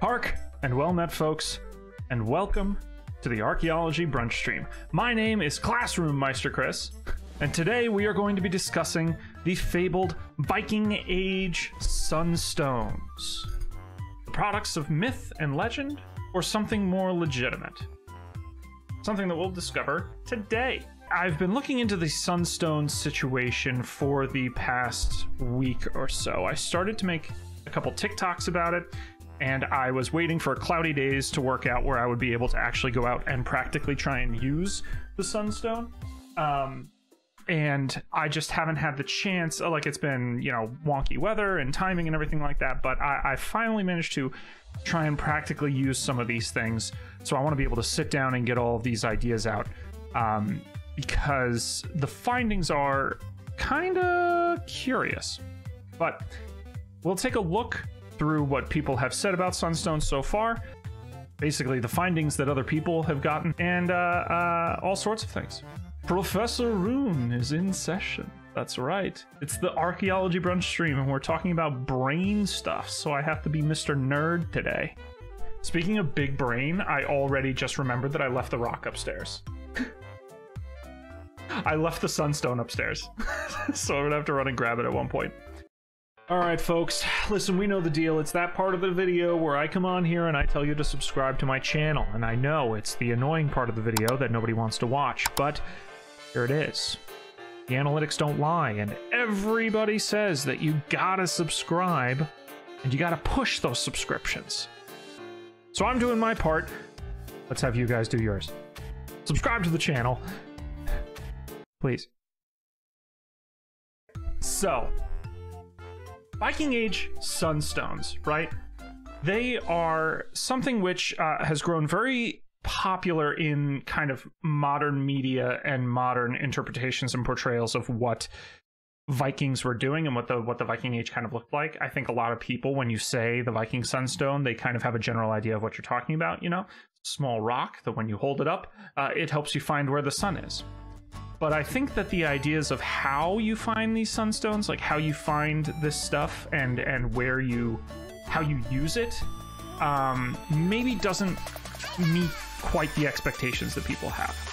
Hark and well met, folks, and welcome to the Archaeology Brunch Stream. My name is Classroom Meister Kris, and today we are going to be discussing the fabled Viking Age Sunstones. Products of myth and legend, or something more legitimate? Something that we'll discover today. I've been looking into the Sunstone situation for the past week or so. I started to make a couple TikToks about it, and I was waiting for cloudy days to work out where I would be able to actually go out and practically try and use the Sunstone. Um, and I just haven't had the chance. Like it's been, you know, wonky weather and timing and everything like that. But I, I finally managed to try and practically use some of these things. So I want to be able to sit down and get all of these ideas out. Um, because the findings are kind of curious. But we'll take a look through what people have said about Sunstone so far, basically the findings that other people have gotten, and uh, uh, all sorts of things. Professor Rune is in session. That's right. It's the archaeology brunch stream, and we're talking about brain stuff, so I have to be Mr. Nerd today. Speaking of big brain, I already just remembered that I left the rock upstairs. I left the sunstone upstairs, so I'm gonna have to run and grab it at one point. All right, folks, listen, we know the deal. It's that part of the video where I come on here and I tell you to subscribe to my channel. And I know it's the annoying part of the video that nobody wants to watch, but here it is. The analytics don't lie, and everybody says that you gotta subscribe and you gotta push those subscriptions. So I'm doing my part. Let's have you guys do yours. Subscribe to the channel. Please. So, Viking Age Sunstones, right? They are something which uh, has grown very popular in kind of modern media and modern interpretations and portrayals of what Vikings were doing and what the what the Viking Age kind of looked like. I think a lot of people, when you say the Viking Sunstone, they kind of have a general idea of what you're talking about. You know, small rock that when you hold it up, uh, it helps you find where the sun is but I think that the ideas of how you find these sunstones, like how you find this stuff and and where you how you use it, um, maybe doesn't meet quite the expectations that people have.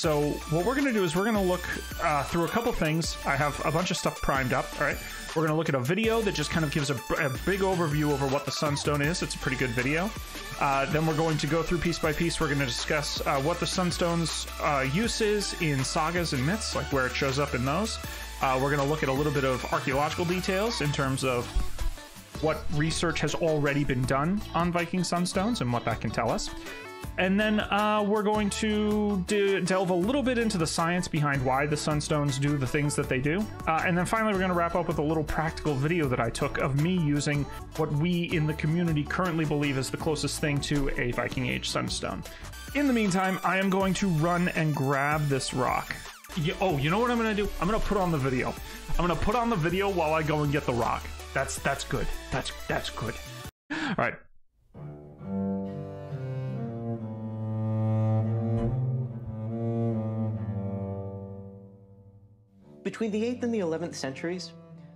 So what we're going to do is we're going to look uh, through a couple things. I have a bunch of stuff primed up. All right. We're going to look at a video that just kind of gives a, a, big overview over what the Sunstone is. It's a pretty good video. Uh, then we're going to go through piece by piece. We're going to discuss uh, what the Sunstone's uh, use is in sagas and myths, like where it shows up in those. Uh, we're going to look at a little bit of archaeological details in terms of what research has already been done on Viking Sunstones and what that can tell us. And then uh, we're going to de- delve a little bit into the science behind why the Sunstones do the things that they do. Uh, and then finally, we're going to wrap up with a little practical video that I took of me using what we in the community currently believe is the closest thing to a Viking Age Sunstone. In the meantime, I am going to run and grab this rock. Yeah, oh, you know what I'm going to do? I'm going to put on the video. I'm going to put on the video while I go and get the rock. That's that's good. That's that's good. All right. Between the 8th and the 11th centuries,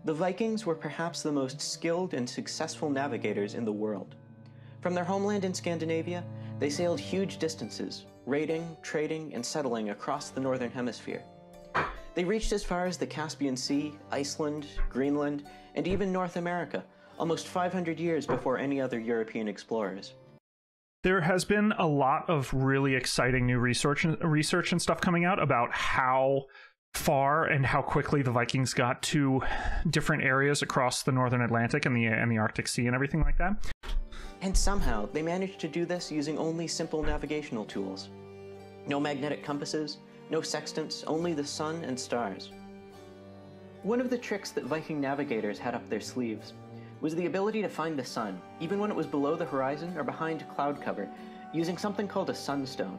the Vikings were perhaps the most skilled and successful navigators in the world. From their homeland in Scandinavia, they sailed huge distances, raiding, trading, and settling across the northern hemisphere. They reached as far as the Caspian Sea, Iceland, Greenland, and even North America, almost 500 years before any other European explorers. There has been a lot of really exciting new research and, research and stuff coming out about how far and how quickly the Vikings got to different areas across the northern Atlantic and the and the Arctic Sea and everything like that. And somehow they managed to do this using only simple navigational tools. No magnetic compasses, no sextants, only the sun and stars. One of the tricks that Viking navigators had up their sleeves was the ability to find the sun, even when it was below the horizon or behind cloud cover, using something called a sunstone.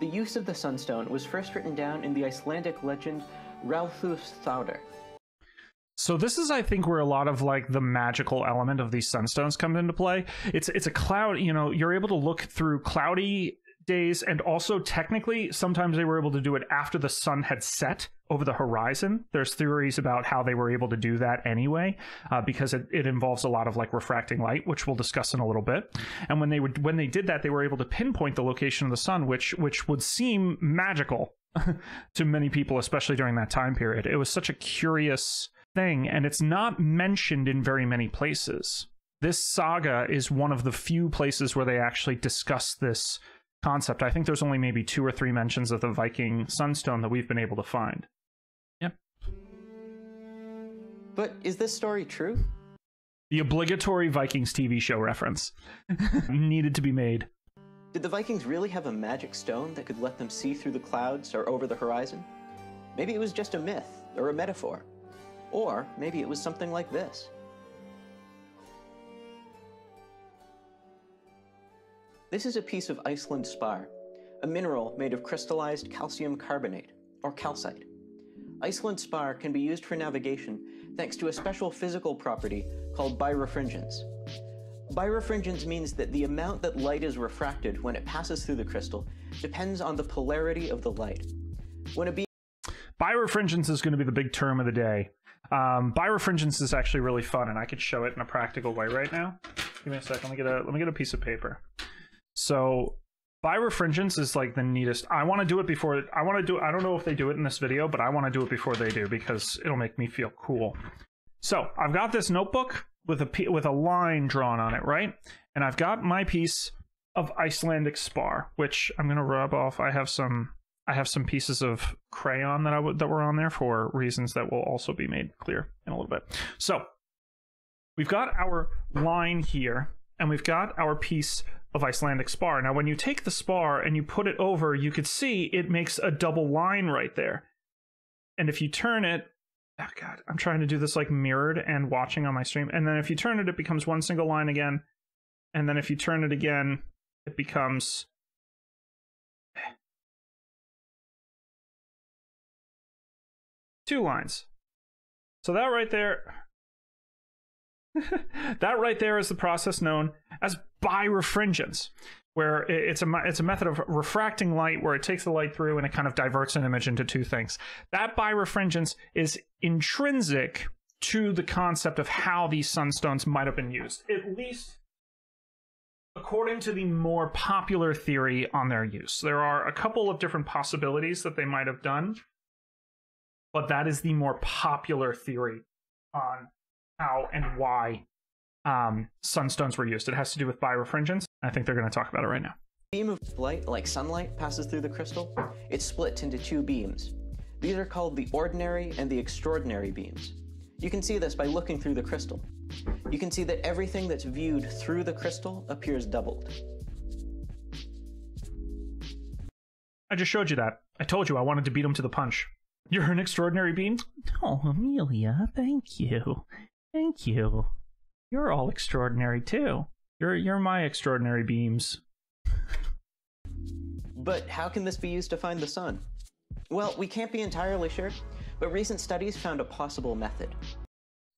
The use of the sunstone was first written down in the Icelandic legend Rauðúlfs þáttr. So this is, I think, where a lot of like the magical element of these sunstones come into play. It's it's a cloud. You know, you're able to look through cloudy days and also technically sometimes they were able to do it after the sun had set over the horizon. There's theories about how they were able to do that anyway uh, because it, it involves a lot of like refracting light which we'll discuss in a little bit. And when they would when they did that they were able to pinpoint the location of the sun which which would seem magical to many people especially during that time period. It was such a curious thing and it's not mentioned in very many places. This saga is one of the few places where they actually discuss this concept. I think there's only maybe two or three mentions of the Viking Sunstone that we've been able to find. Yeah. But is this story true? The obligatory Vikings TV show reference needed to be made. Did the Vikings really have a magic stone that could let them see through the clouds or over the horizon? Maybe it was just a myth or a metaphor. Or maybe it was something like this. This is a piece of Iceland spar, a mineral made of crystallized calcium carbonate, or calcite. Iceland spar can be used for navigation thanks to a special physical property called birefringence. Birefringence means that the amount that light is refracted when it passes through the crystal depends on the polarity of the light. When a beam birefringence is going to be the big term of the day. Um, birefringence is actually really fun, and I could show it in a practical way right now. Give me a second. Let me get a let me get a piece of paper. So birefringence is like the neatest. I want to do it before I want to do I don't know if they do it in this video, but I want to do it before they do because it'll make me feel cool. So, I've got this notebook with a with a line drawn on it, right? And I've got my piece of Icelandic spar, which I'm going to rub off. I have some I have some pieces of crayon that I w- that were on there for reasons that will also be made clear in a little bit. So, we've got our line here and we've got our piece of Icelandic spar. Now, when you take the spar and you put it over, you could see it makes a double line right there. And if you turn it, oh God, I'm trying to do this like mirrored and watching on my stream. And then if you turn it, it becomes one single line again. And then if you turn it again, it becomes two lines. So that right there, that right there is the process known as birefringence, where it's a it's a method of refracting light where it takes the light through and it kind of diverts an image into two things. That birefringence is intrinsic to the concept of how these sunstones might have been used, at least according to the more popular theory on their use. There are a couple of different possibilities that they might have done, but that is the more popular theory on how and why um, sunstones were used. It has to do with birefringence. I think they're going to talk about it right now. beam of light, like sunlight, passes through the crystal. It's split into two beams. These are called the ordinary and the extraordinary beams. You can see this by looking through the crystal. You can see that everything that's viewed through the crystal appears doubled. I just showed you that. I told you I wanted to beat him to the punch. You're an extraordinary being? Oh, Amelia, thank you. Thank you. You're all extraordinary too. You're you're my extraordinary beams. But how can this be used to find the sun? Well, we can't be entirely sure, but recent studies found a possible method.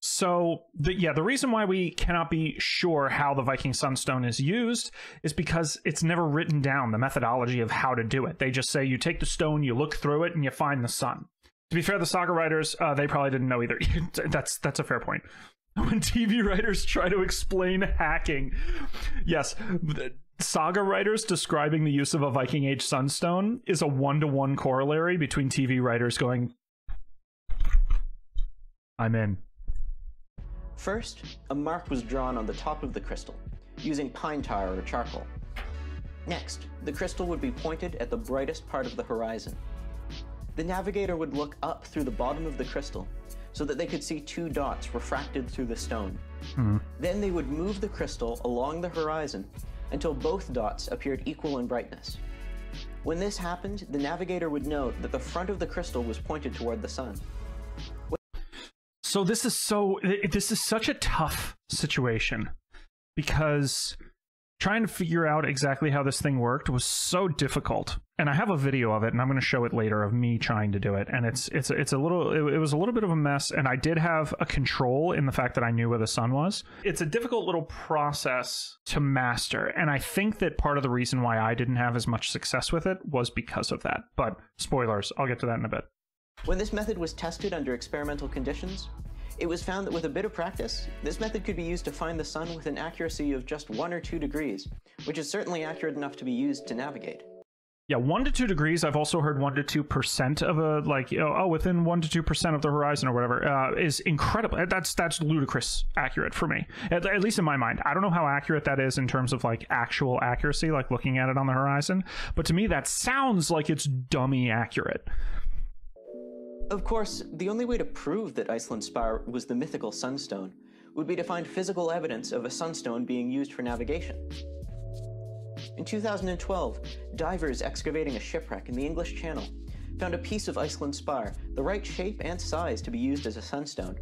So, the, yeah, the reason why we cannot be sure how the Viking Sunstone is used is because it's never written down the methodology of how to do it. They just say you take the stone, you look through it, and you find the sun. To be fair, the saga writers, uh, they probably didn't know either. that's that's a fair point. When TV writers try to explain hacking, yes, saga writers describing the use of a Viking Age sunstone is a one to one corollary between TV writers going, "I'm in." First, a mark was drawn on the top of the crystal using pine tar or charcoal. Next, the crystal would be pointed at the brightest part of the horizon. The navigator would look up through the bottom of the crystal so that they could see two dots refracted through the stone. Mm-hmm. Then they would move the crystal along the horizon until both dots appeared equal in brightness. When this happened, the navigator would know that the front of the crystal was pointed toward the sun. So this is so this is such a tough situation because trying to figure out exactly how this thing worked was so difficult. And I have a video of it, and I'm going to show it later of me trying to do it. And it's it's it's a little it, it was a little bit of a mess. And I did have a control in the fact that I knew where the sun was. It's a difficult little process to master, and I think that part of the reason why I didn't have as much success with it was because of that. But spoilers, I'll get to that in a bit. When this method was tested under experimental conditions, it was found that with a bit of practice, this method could be used to find the sun with an accuracy of just one or two degrees, which is certainly accurate enough to be used to navigate. Yeah, one to two degrees. I've also heard one to two percent of a like oh within one to two percent of the horizon or whatever uh, is incredible. That's that's ludicrous accurate for me, at, at, least in my mind. I don't know how accurate that is in terms of like actual accuracy, like looking at it on the horizon. But to me, that sounds like it's dummy accurate. Of course, the only way to prove that Iceland Spar was the mythical sunstone would be to find physical evidence of a sunstone being used for navigation. In 2012, divers excavating a shipwreck in the English Channel found a piece of Iceland spar, the right shape and size to be used as a sunstone.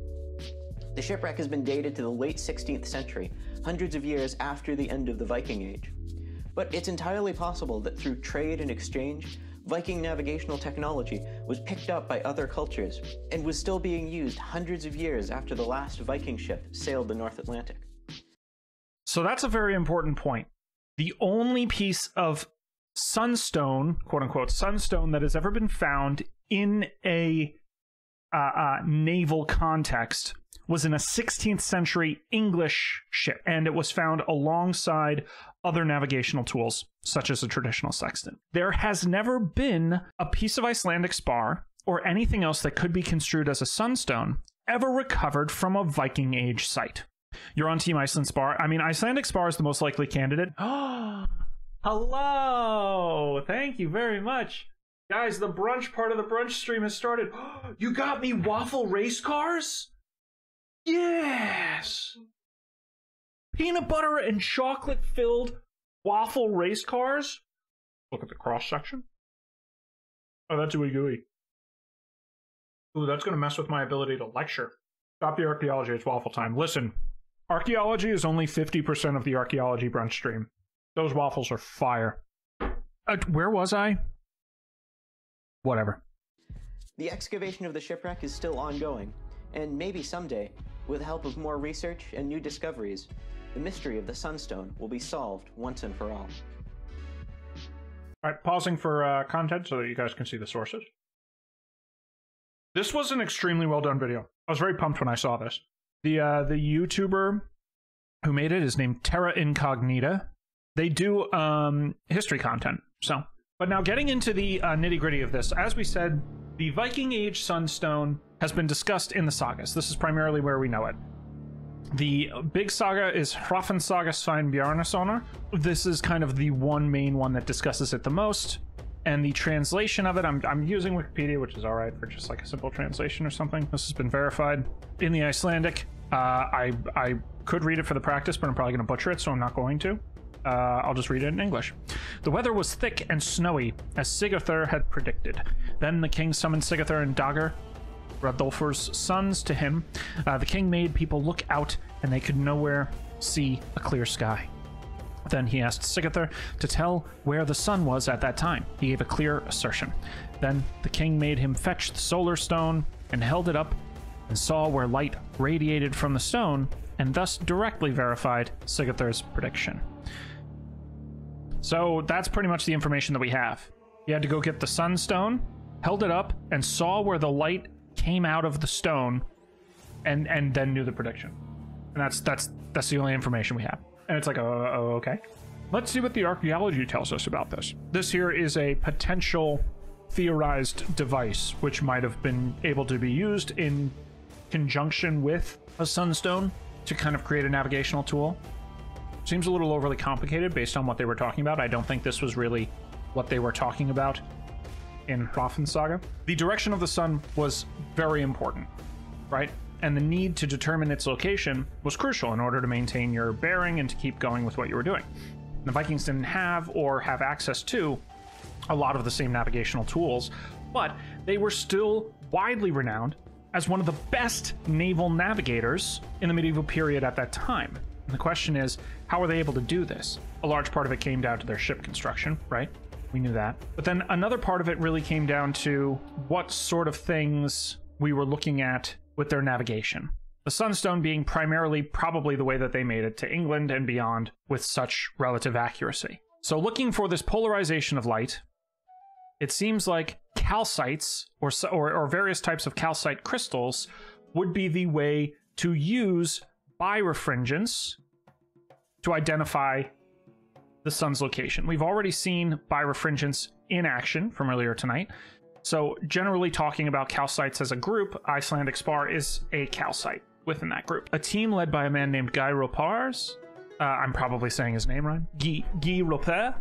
The shipwreck has been dated to the late 16th century, hundreds of years after the end of the Viking Age. But it's entirely possible that through trade and exchange, Viking navigational technology was picked up by other cultures and was still being used hundreds of years after the last Viking ship sailed the North Atlantic. So that's a very important point. The only piece of sunstone, quote unquote, sunstone that has ever been found in a uh, uh, naval context was in a 16th century English ship, and it was found alongside other navigational tools, such as a traditional sextant. There has never been a piece of Icelandic spar or anything else that could be construed as a sunstone ever recovered from a Viking Age site. You're on Team Iceland Spar. I mean, Icelandic Spar is the most likely candidate. Hello! Thank you very much. Guys, the brunch part of the brunch stream has started. you got me waffle race cars? Yes! Peanut butter and chocolate filled waffle race cars. Look at the cross section. Oh, that's ooey gooey. Ooh, that's going to mess with my ability to lecture. Stop the archaeology, it's waffle time. Listen, archaeology is only 50% of the archaeology brunch stream. Those waffles are fire. Uh, where was I? Whatever. The excavation of the shipwreck is still ongoing, and maybe someday with the help of more research and new discoveries, the mystery of the Sunstone will be solved once and for all. All right, pausing for uh, content so that you guys can see the sources. This was an extremely well done video. I was very pumped when I saw this. The uh, the YouTuber who made it is named Terra Incognita. They do um, history content. So, but now getting into the uh, nitty gritty of this, as we said, the Viking Age Sunstone has been discussed in the sagas. This is primarily where we know it. The big saga is Hrafnsaga Sveinbjarnarsonar. This is kind of the one main one that discusses it the most. And the translation of it, I'm, I'm using Wikipedia, which is all right for just like a simple translation or something. This has been verified. In the Icelandic, uh, I, I could read it for the practice, but I'm probably going to butcher it, so I'm not going to. Uh, I'll just read it in English. The weather was thick and snowy, as Sigurthur had predicted. Then the king summoned Sigurthur and Dagr, Radolfur's sons to him, uh, the king made people look out and they could nowhere see a clear sky. Then he asked Sigurthur to tell where the sun was at that time. He gave a clear assertion. Then the king made him fetch the solar stone and held it up and saw where light radiated from the stone and thus directly verified Sigurthur's prediction. So that's pretty much the information that we have. He had to go get the sunstone, held it up, and saw where the light came out of the stone and and then knew the prediction. And that's that's that's the only information we have. And it's like, oh, oh, okay. Let's see what the archaeology tells us about this. This here is a potential theorized device which might have been able to be used in conjunction with a sunstone to kind of create a navigational tool. Seems a little overly complicated based on what they were talking about. I don't think this was really what they were talking about in Hrafnsaga. The direction of the sun was very important, right? And the need to determine its location was crucial in order to maintain your bearing and to keep going with what you were doing. The Vikings didn't have or have access to a lot of the same navigational tools, but they were still widely renowned as one of the best naval navigators in the medieval period at that time. And the question is, how were they able to do this? A large part of it came down to their ship construction, right? We knew that. But then another part of it really came down to what sort of things we were looking at with their navigation. The Sunstone being primarily probably the way that they made it to England and beyond with such relative accuracy. So, looking for this polarization of light, it seems like calcites or, or, or various types of calcite crystals would be the way to use birefringence to identify the sun's location. We've already seen birefringence in action from earlier tonight. So, generally talking about calcites as a group, Icelandic spar is a calcite within that group. A team led by a man named Guy Ropars. Uh, I'm probably saying his name right. Guy, Guy Roper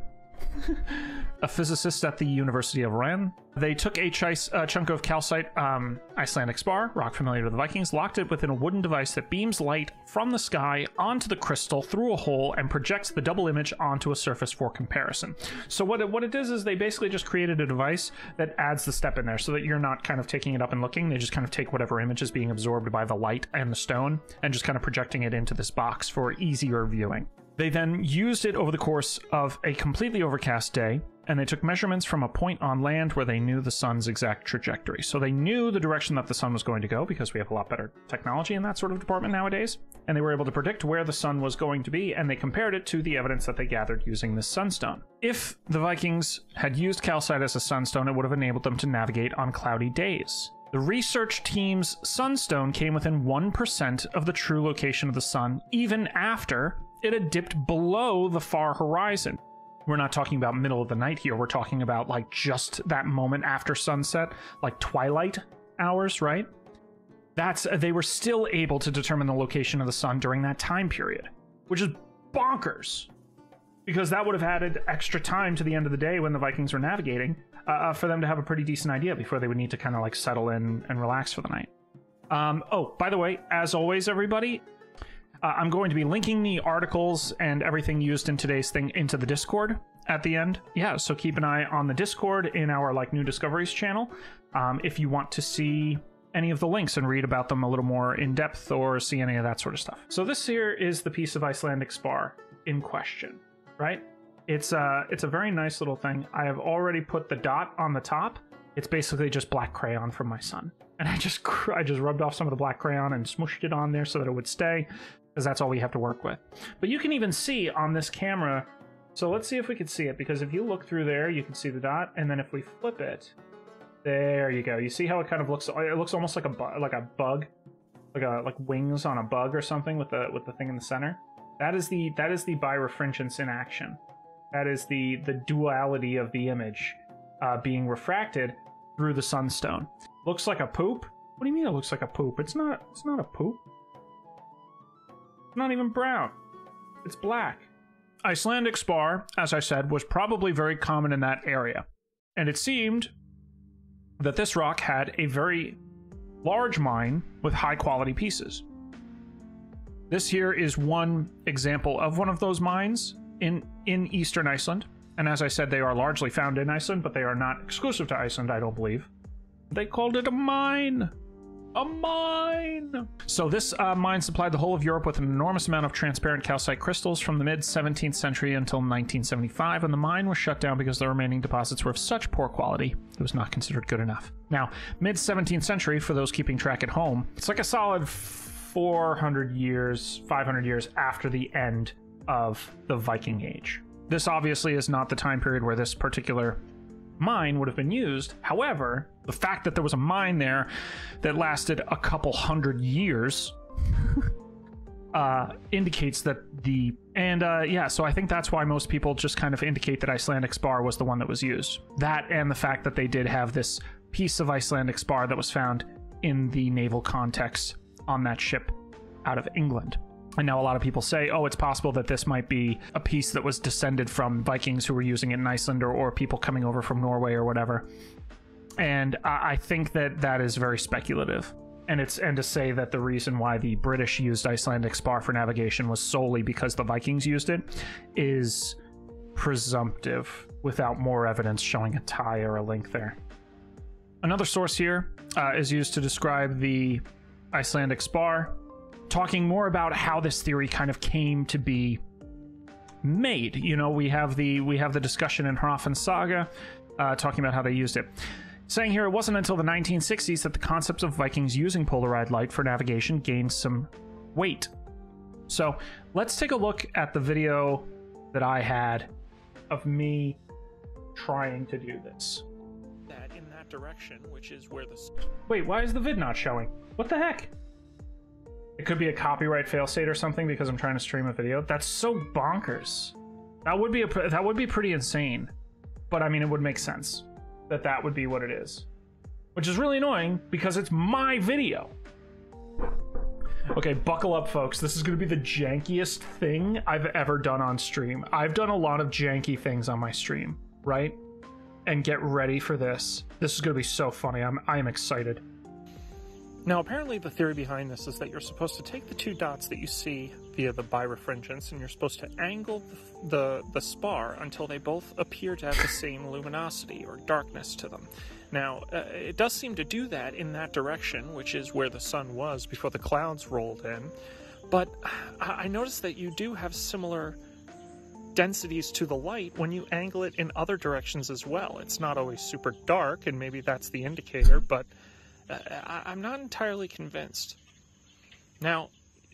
a physicist at the University of Rennes. They took a ch- uh, chunk of calcite um, Icelandic spar, rock familiar to the Vikings, locked it within a wooden device that beams light from the sky onto the crystal through a hole and projects the double image onto a surface for comparison. So what it, what it does is they basically just created a device that adds the step in there so that you're not kind of taking it up and looking. They just kind of take whatever image is being absorbed by the light and the stone and just kind of projecting it into this box for easier viewing. They then used it over the course of a completely overcast day, and they took measurements from a point on land where they knew the sun's exact trajectory. So they knew the direction that the sun was going to go because we have a lot better technology in that sort of department nowadays. And they were able to predict where the sun was going to be, and they compared it to the evidence that they gathered using this sunstone. If the Vikings had used calcite as a sunstone, it would have enabled them to navigate on cloudy days. The research team's sunstone came within 1% of the true location of the sun, even after it had dipped below the far horizon. We're not talking about middle of the night here. We're talking about like just that moment after sunset, like twilight hours, right? That's they were still able to determine the location of the sun during that time period, which is bonkers. Because that would have added extra time to the end of the day when the Vikings were navigating uh, uh for them to have a pretty decent idea before they would need to kind of like settle in and relax for the night. Um, oh, by the way, as always, everybody, uh, I'm going to be linking the articles and everything used in today's thing into the Discord at the end. Yeah, so keep an eye on the Discord in our like new discoveries channel um, if you want to see any of the links and read about them a little more in depth or see any of that sort of stuff. So this here is the piece of Icelandic spar in question, right? It's a uh, it's a very nice little thing. I have already put the dot on the top. It's basically just black crayon from my son, and I just I just rubbed off some of the black crayon and smushed it on there so that it would stay because that's all we have to work with. But you can even see on this camera. So let's see if we can see it because if you look through there, you can see the dot, and then if we flip it, there you go. You see how it kind of looks? It looks almost like a like a bug, like a like wings on a bug or something with the with the thing in the center. That is the that is the birefringence in action. That is the the duality of the image uh, being refracted through the sunstone. Looks like a poop. What do you mean it looks like a poop? It's not. It's not a poop not even brown. It's black. Icelandic spar, as I said, was probably very common in that area. And it seemed that this rock had a very large mine with high quality pieces. This here is one example of one of those mines in, in eastern Iceland. And as I said, they are largely found in Iceland, but they are not exclusive to Iceland, I don't believe. They called it a mine a mine. So this uh, mine supplied the whole of Europe with an enormous amount of transparent calcite crystals from the mid 17th century until 1975, and the mine was shut down because the remaining deposits were of such poor quality it was not considered good enough. Now, mid 17th century, for those keeping track at home, it's like a solid 400 years, 500 years after the end of the Viking Age. This obviously is not the time period where this particular mine would have been used. However, the fact that there was a mine there that lasted a couple hundred years uh, indicates that the and uh, yeah, so I think that's why most people just kind of indicate that Icelandic spar was the one that was used. That and the fact that they did have this piece of Icelandic spar that was found in the naval context on that ship out of England. And know a lot of people say, oh, it's possible that this might be a piece that was descended from Vikings who were using it in Iceland or, or people coming over from Norway or whatever. And I, I think that that is very speculative. And it's and to say that the reason why the British used Icelandic spar for navigation was solely because the Vikings used it is presumptive without more evidence showing a tie or a link there. Another source here uh, is used to describe the Icelandic spar talking more about how this theory kind of came to be made. You know, we have the we have the discussion in Hrafnsaga uh, talking about how they used it. Saying here, it wasn't until the 1960s that the concepts of Vikings using polarized light for navigation gained some weight. So let's take a look at the video that I had of me trying to do this. That in that direction, which is where the Wait, why is the vid not showing? What the heck? It could be a copyright fail state or something because I'm trying to stream a video. That's so bonkers. That would be a that would be pretty insane. But I mean, it would make sense that that would be what it is, which is really annoying because it's my video. Okay, buckle up, folks. This is going to be the jankiest thing I've ever done on stream. I've done a lot of janky things on my stream, right? And get ready for this. This is going to be so funny. I'm I am excited. Now, apparently, the theory behind this is that you're supposed to take the two dots that you see via the birefringence, and you're supposed to angle the, the, the spar until they both appear to have the same luminosity or darkness to them. Now, uh, it does seem to do that in that direction, which is where the sun was before the clouds rolled in. But I, I noticed that you do have similar densities to the light when you angle it in other directions as well. It's not always super dark, and maybe that's the indicator, but I, I'm not entirely convinced. Now,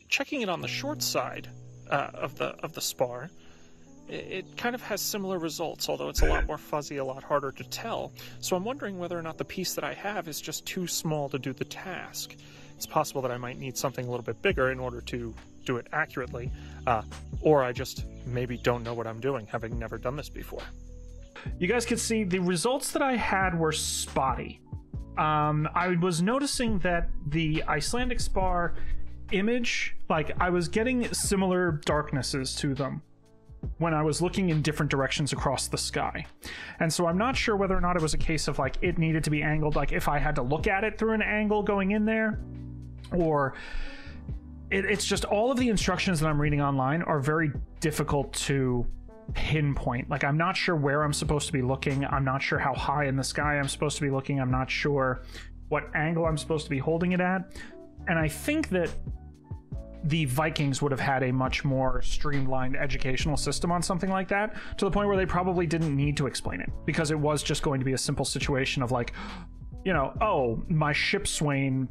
checking it on the short side uh, of the of the spar, it, it kind of has similar results, although it's a lot more fuzzy, a lot harder to tell. So I'm wondering whether or not the piece that I have is just too small to do the task. It's possible that I might need something a little bit bigger in order to do it accurately, uh, or I just maybe don't know what I'm doing, having never done this before. You guys can see the results that I had were spotty um, I was noticing that the Icelandic spar image, like I was getting similar darknesses to them when I was looking in different directions across the sky. And so I'm not sure whether or not it was a case of like it needed to be angled, like if I had to look at it through an angle going in there, or it, it's just all of the instructions that I'm reading online are very difficult to pinpoint. Like, I'm not sure where I'm supposed to be looking. I'm not sure how high in the sky I'm supposed to be looking. I'm not sure what angle I'm supposed to be holding it at. And I think that the Vikings would have had a much more streamlined educational system on something like that to the point where they probably didn't need to explain it because it was just going to be a simple situation of like, you know, oh, my ship swain,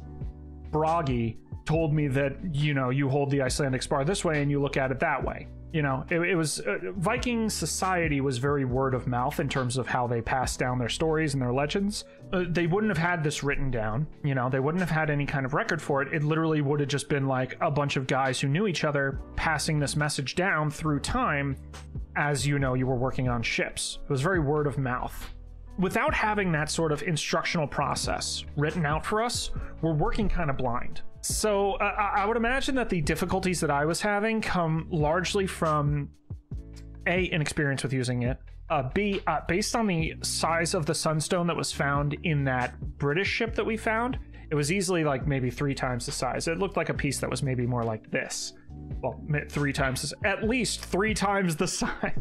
Bragi, told me that, you know, you hold the Icelandic spar this way and you look at it that way you know it, it was uh, viking society was very word of mouth in terms of how they passed down their stories and their legends. Uh, they wouldn't have had this written down you know they wouldn't have had any kind of record for it. It literally would have just been like a bunch of guys who knew each other passing this message down through time as you know you were working on ships. It was very word of mouth. Without having that sort of instructional process written out for us we're working kind of blind so uh, I would imagine that the difficulties that I was having come largely from a inexperience with using it. Uh, B, uh, based on the size of the sunstone that was found in that British ship that we found, it was easily like maybe three times the size. It looked like a piece that was maybe more like this. Well, three times at least three times the size.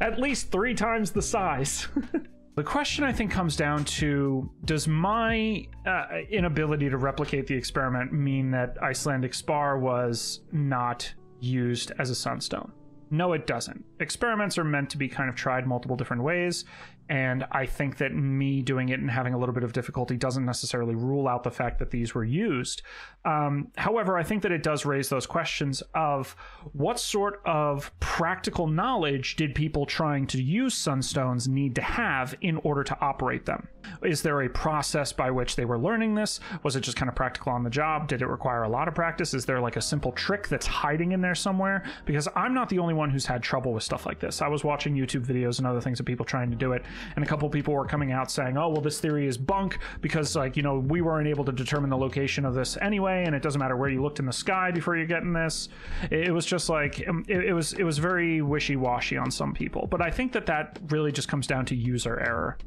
at least three times the size. The question I think comes down to does my uh, inability to replicate the experiment mean that Icelandic spar was not used as a sunstone? No, it doesn't. Experiments are meant to be kind of tried multiple different ways, and I think that me doing it and having a little bit of difficulty doesn't necessarily rule out the fact that these were used. Um, however, I think that it does raise those questions of what sort of practical knowledge did people trying to use sunstones need to have in order to operate them? Is there a process by which they were learning this? Was it just kind of practical on the job? Did it require a lot of practice? Is there like a simple trick that's hiding in there somewhere? Because I'm not the only one who's had trouble with stuff like this. I was watching YouTube videos and other things of people trying to do it, and a couple people were coming out saying, "Oh, well, this theory is bunk because like you know we weren't able to determine the location of this anyway, and it doesn't matter where you looked in the sky before you're getting this." It, was just like um, it, it was it was very wishy washy on some people, but I think that that really just comes down to user error.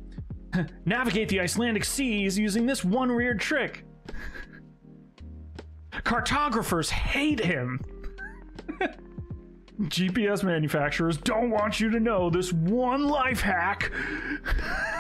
Navigate the Icelandic seas using this one weird trick. Cartographers hate him. GPS manufacturers don't want you to know this one life hack.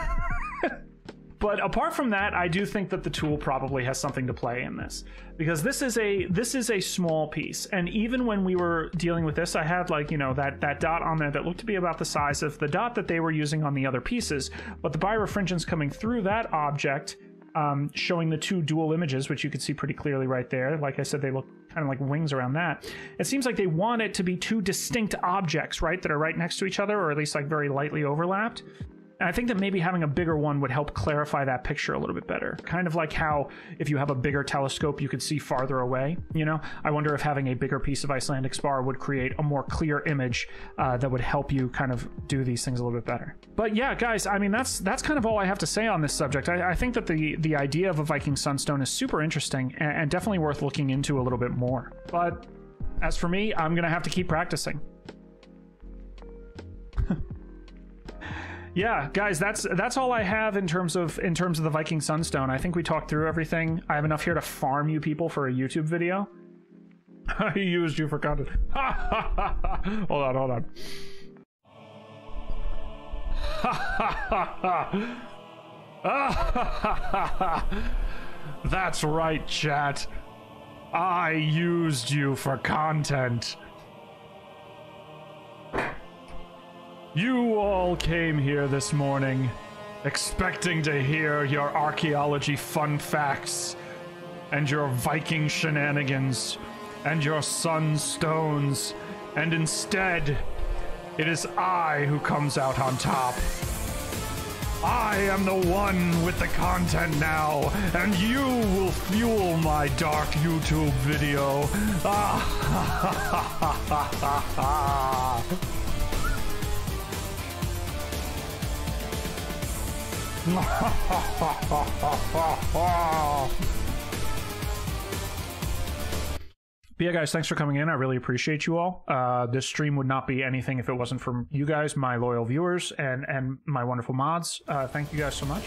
but apart from that, I do think that the tool probably has something to play in this because this is a this is a small piece, and even when we were dealing with this, I had like you know that that dot on there that looked to be about the size of the dot that they were using on the other pieces, but the birefringence coming through that object. Um, showing the two dual images, which you can see pretty clearly right there. Like I said, they look kind of like wings around that. It seems like they want it to be two distinct objects, right, that are right next to each other, or at least like very lightly overlapped. And I think that maybe having a bigger one would help clarify that picture a little bit better. Kind of like how if you have a bigger telescope, you could see farther away. You know, I wonder if having a bigger piece of Icelandic spar would create a more clear image uh, that would help you kind of do these things a little bit better. But yeah, guys, I mean that's that's kind of all I have to say on this subject. I, I think that the the idea of a Viking Sunstone is super interesting and, and definitely worth looking into a little bit more. But as for me, I'm gonna have to keep practicing. Yeah guys that's that's all i have in terms of in terms of the viking sunstone. I think we talked through everything. I have enough here to farm you people for a youtube video. I used you for content. Hold on hold on. That's right chat. I used you for content You all came here this morning expecting to hear your archaeology fun facts and your Viking shenanigans and your sun stones, and instead, it is I who comes out on top. I am the one with the content now, and you will fuel my dark YouTube video. Ah, ha, ha, ha, ha, ha, ha. But yeah, guys, thanks for coming in. I really appreciate you all. Uh, this stream would not be anything if it wasn't for you guys, my loyal viewers, and and my wonderful mods. Uh, thank you guys so much.